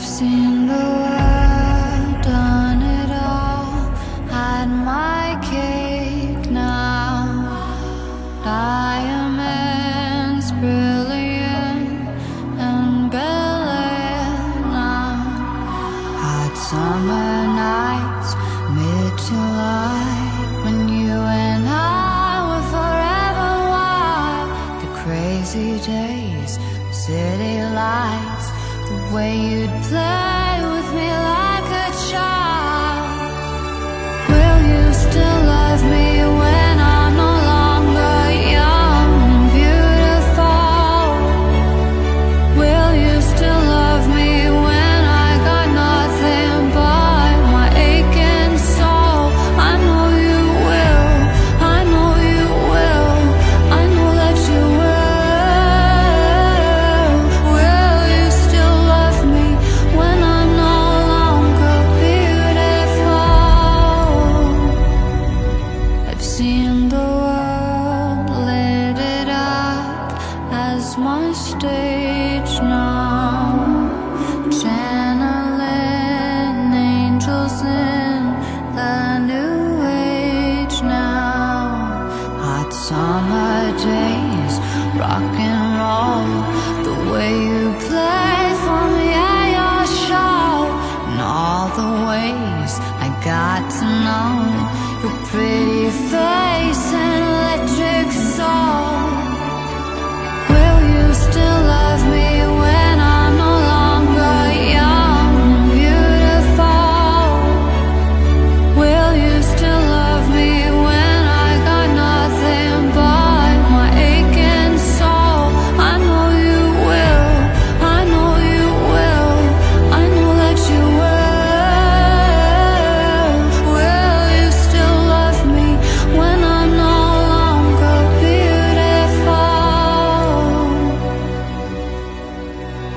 I've seen the world, done it all, had my cake now. Diamonds brilliant and brilliant now. Hot summer nights, mid July, when you and I were forever wild. The crazy days, city lights, the way you'd play seen the world lit it up as my stage now. Channeling angels in the new age now. Hot summer days, rock and roll. The way you play for me at your show. And all the ways I got to know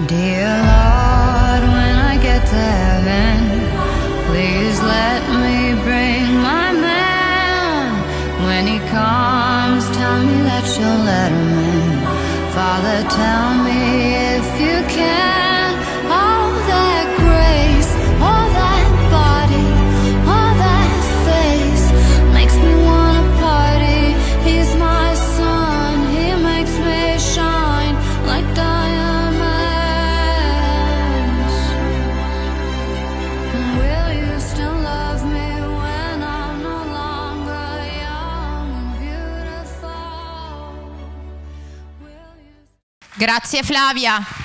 Dear Lord, when I get to heaven, please let me bring my man. When he comes, tell me that you'll let him in. Father, tell me if you can. Grazie Flavia.